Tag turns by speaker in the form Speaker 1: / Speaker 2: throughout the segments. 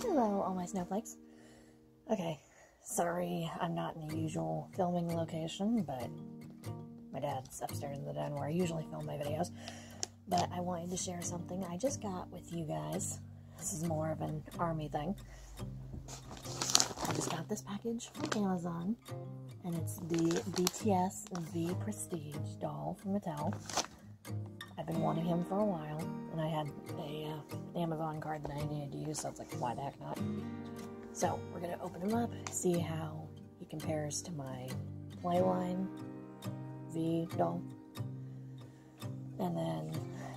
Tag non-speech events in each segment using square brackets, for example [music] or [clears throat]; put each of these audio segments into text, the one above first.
Speaker 1: Hello, all my snowflakes. Okay, sorry I'm not in the usual filming location, but my dad's upstairs in the den where I usually film my videos. But I wanted to share something I just got with you guys. This is more of an army thing. I just got this package from Amazon, and it's the BTS V Prestige doll from Mattel. I've been wanting him for a while, and I had a uh, Amazon card that I needed to use, so it's like, why the heck not? So we're gonna open him up, see how he compares to my Playline V doll, and then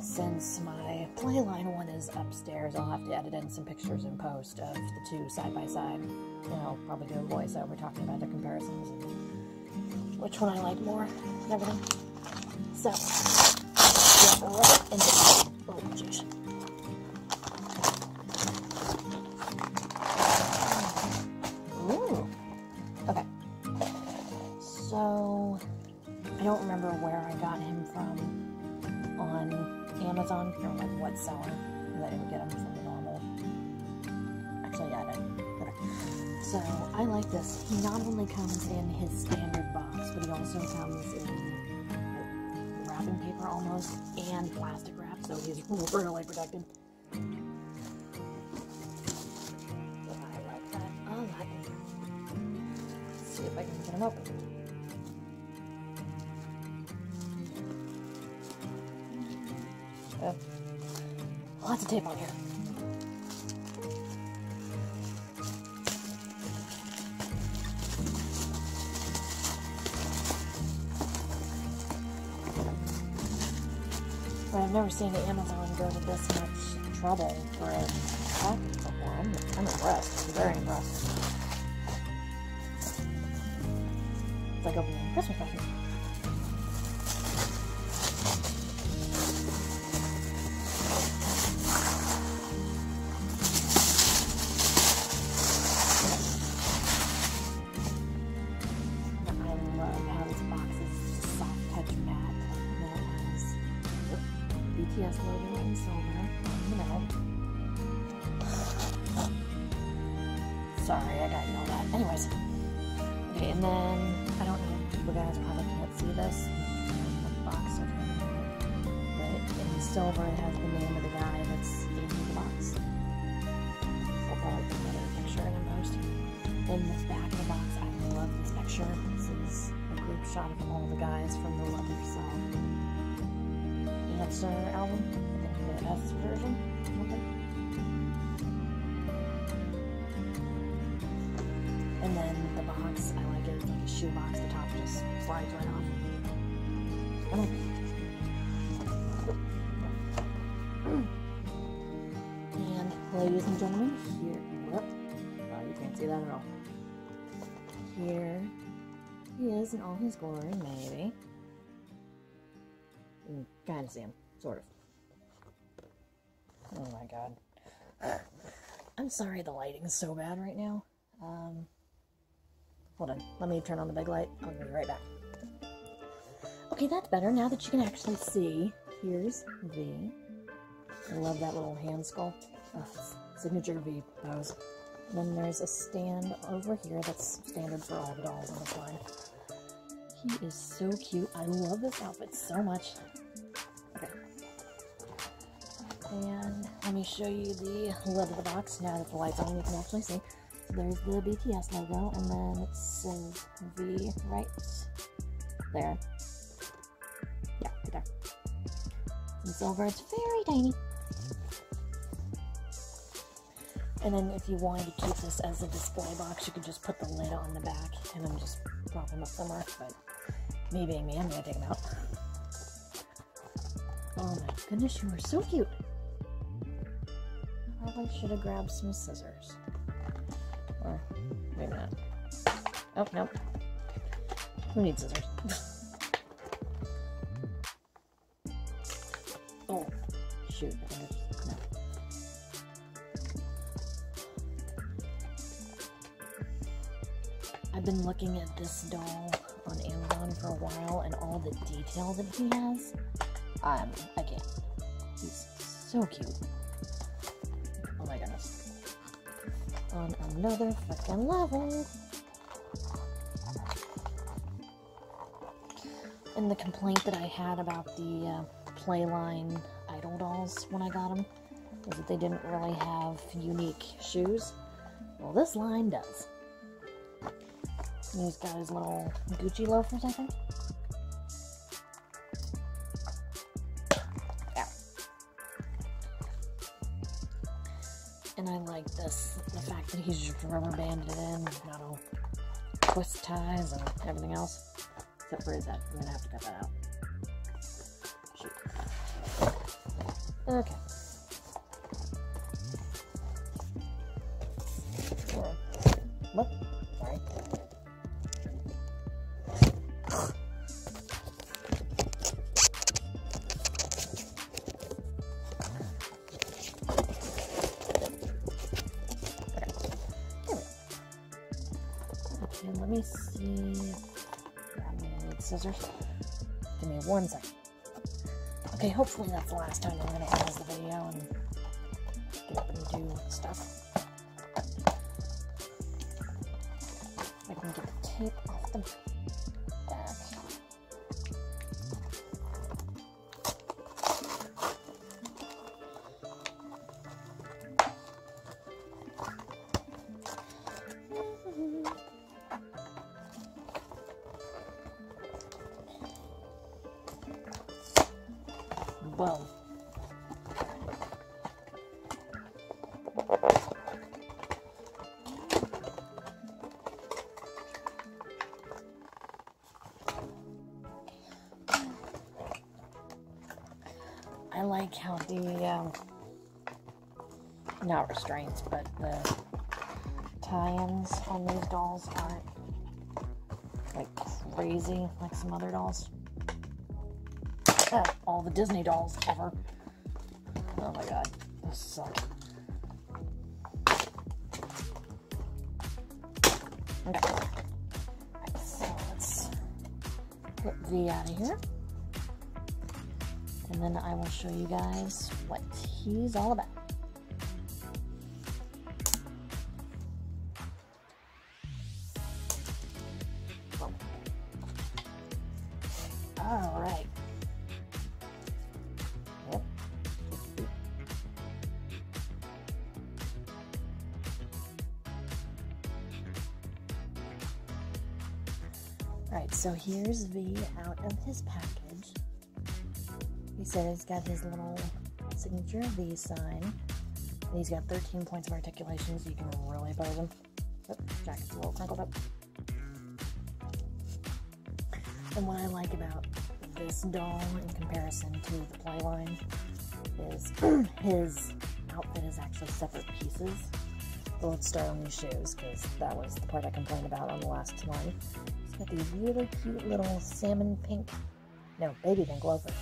Speaker 1: since my Playline one is upstairs, I'll have to edit in some pictures and post of the two side by side. And I'll probably do a voiceover talking about the comparisons and which one I like more and everything. So, right into Oh. Ooh. Okay. So, I don't remember where I got him from on Amazon or like what seller. I didn't get him from the normal. Actually, I did. Okay. So, I like this. He not only comes in his standard box, but he also comes in wrapping paper almost and plastic wrap, so he's [laughs] really protected. I like that a lot. Let's see if I can get him open. Uh, lots of tape on here. Never seen Amazon go to this much trouble for a before. I'm, I'm impressed. I'm very impressed. It's like opening a Christmas present. Sorry, I got yelled at. Anyways. Okay, and then I don't know, you guys probably can't see this. The box of him. But in silver it has the name of the guy that's in the box. We'll probably put another picture in. In the back of the box, I love this picture. This is a group shot of all the guys from the Love Yourself Answer album, the S version. Okay. Box, I like it. It's like a shoe box. The top just slides right off. I like And ladies and gentlemen, here, whoop, oh, you can't see that at all. Here he is in all his glory, maybe. You can kind of see him, sort of. Oh my god. I'm sorry the lighting's so bad right now. Um, hold on, let me turn on the big light. I'll be right back. Okay, that's better. Now that you can actually see, here's V. I love that little hand. Oh, signature V pose. Then there's a stand over here that's standard for all the dolls on this line. He is so cute. I love this outfit so much. Okay. And let me show you the lid of the box. Now that the light's on, you can actually see. There's the BTS logo, and then it says V right there. Yeah, right there. In silver, it's very tiny. And then if you wanted to keep this as a display box, you could just put the lid on the back and I'm just them up somewhere. But me being me, I'm gonna take them out. Oh my goodness, you are so cute. I probably should have grabbed some scissors. Or maybe not. Oh, nope. Who needs scissors? [laughs] oh, shoot. I've been looking at this doll on Amazon for a while and all the detail that he has. Um, I can't. He's so cute. Oh my goodness. On another fucking level. And the complaint that I had about the uh, Playline Idol dolls when I got them was that they didn't really have unique shoes. Well, this line does. And he's got his little Gucci loafers, I think. And I like this, the fact that he's just rubber banded in, not all twist ties and everything else. Except for head. I'm gonna have to cut that out. Shoot. Okay. Give me one second. Okay, hopefully that's the last time I'm gonna pause the video and get up and do stuff. I can get the tape off the like how the, um, not restraints, but the tie-ins on these dolls aren't like crazy like some other dolls. All the Disney dolls ever. Oh my god, those suck. Okay. So let's put V out of here. And then I will show you guys what he's all about. All right. Yep. All right, so here's V out of his package. He's got his little signature V sign. And he's got 13 points of articulation, so you can really pose him. Oh, jacket's a little crinkled up. And what I like about this doll in comparison to the Playline is [clears throat] his outfit is actually separate pieces. But let's start on these shoes, because that was the part I complained about on the last one. He's got these really cute little salmon pink, no, baby pink loafers.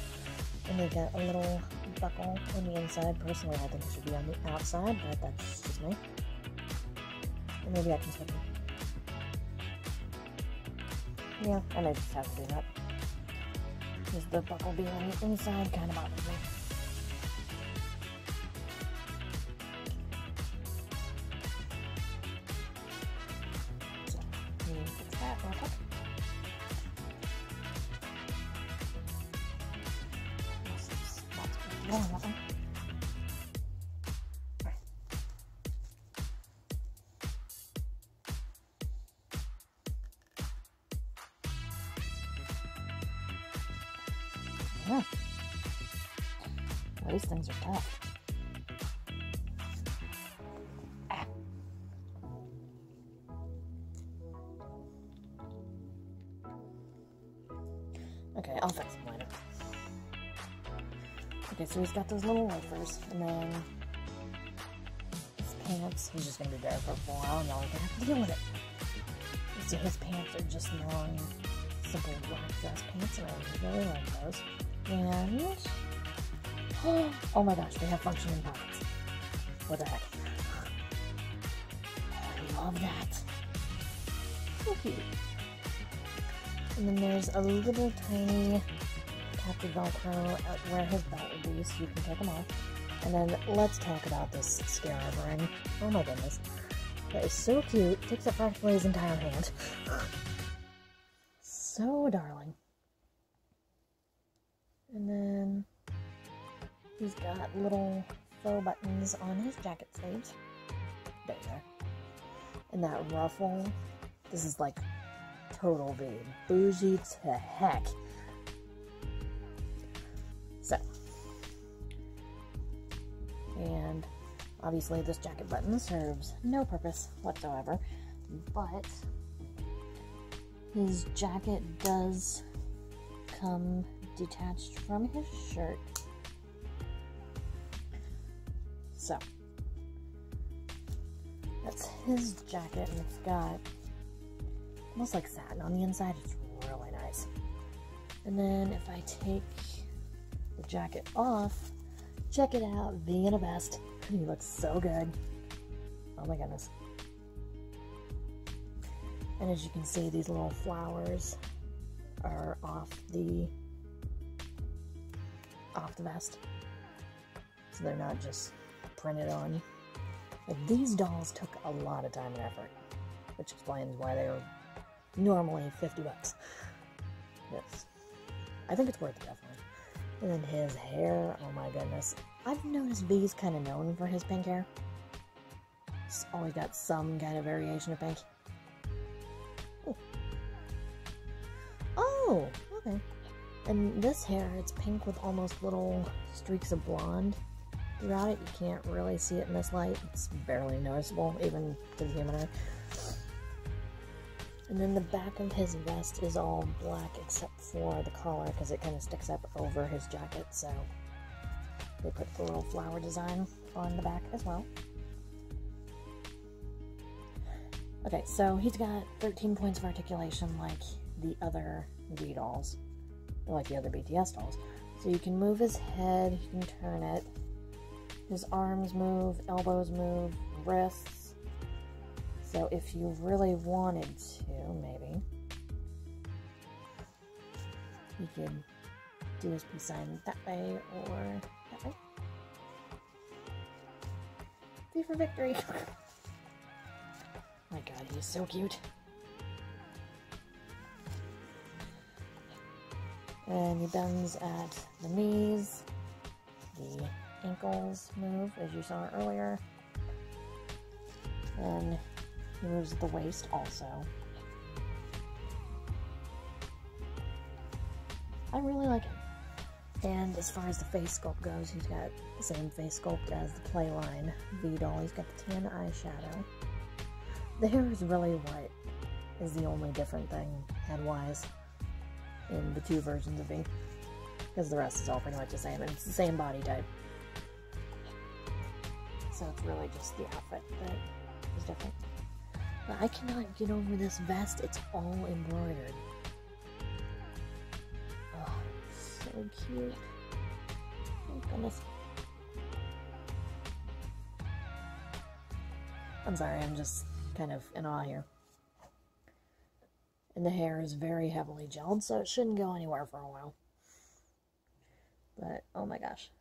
Speaker 1: And they got a little buckle on the inside. Personally, I think it should be on the outside, but that's just me. And maybe I can switch them. Yeah, I just have to do that. The buckle being on the inside kind of bothers me. Yeah. These things are tough. Ah. Okay, I'll fix them later. Okay, so he's got those little loafers, and then his pants. He's just gonna be there for a while, and y'all are gonna have to deal with it. So his pants are just long, simple black dress pants, and I really like those. And [gasps] oh my gosh, they have functioning pockets. What the heck? I love that. So cute. And then there's a little tiny captive Velcro at where his belt would be, so you can take them off. And then let's talk about this scarab ring. Oh my goodness. that is so cute. Takes up practically his entire hand. [laughs] so darling. And then he's got little faux buttons on his jacket sleeves. There you are. And that ruffle, this is like total babe. Bougie to heck. So. And obviously this jacket button serves no purpose whatsoever, but his jacket does come detached from his shirt. So, that's his jacket, and it's got almost like satin on the inside. It's really nice. And then if I take the jacket off, check it out, V in a vest. He looks so good. Oh my goodness. And as you can see, these little flowers are off the off the vest. So they're not just printed on. Like these dolls took a lot of time and effort, which explains why they were normally 50 bucks. Yes. I think it's worth it, definitely. And then his hair, oh my goodness. I've noticed V's kind of known for his pink hair. He's always got some kind of variation of pink. Ooh. Oh, okay. And this hair, it's pink with almost little streaks of blonde throughout it. You can't really see it in this light. It's barely noticeable, even to the human eye. And then the back of his vest is all black except for the collar because it kind of sticks up over his jacket. So they put the little flower design on the back as well. Okay, so he's got 13 points of articulation like the other V dolls like the other BTS dolls. So you can move his head, you can turn it, his arms move, elbows move, wrists. So if you really wanted to, maybe, you could do his peace sign that way or that way. V for victory! [laughs] Oh my god, he's so cute. And he bends at the knees, the ankles move, as you saw earlier. And he moves the waist also. I really like him. And as far as the face sculpt goes, he's got the same face sculpt as the Playline V-Doll. He's got the tan eyeshadow. The hair is really what is the only different thing head-wise in the two versions of V. Because the rest is all pretty much the same, and it's the same body type. So it's really just the outfit that is different. But I cannot get over this vest. It's all embroidered. Oh, so cute. Oh, goodness. I'm sorry, I'm just kind of in awe here. And the hair is very heavily gelled, so it shouldn't go anywhere for a while. But, oh my gosh.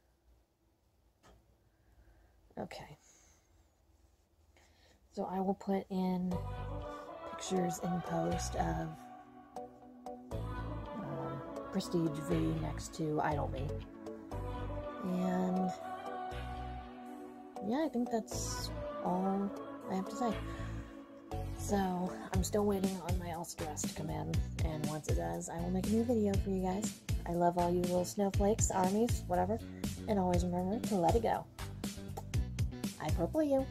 Speaker 1: Okay. So I will put in pictures in post of um, Prestige V next to Idol V. And yeah, I think that's all I have to say. So I'm still waiting on my Elsa dress to come in, and once it does, I will make a new video for you guys. I love all you little snowflakes, armies, whatever, and always remember to let it go. I purple you.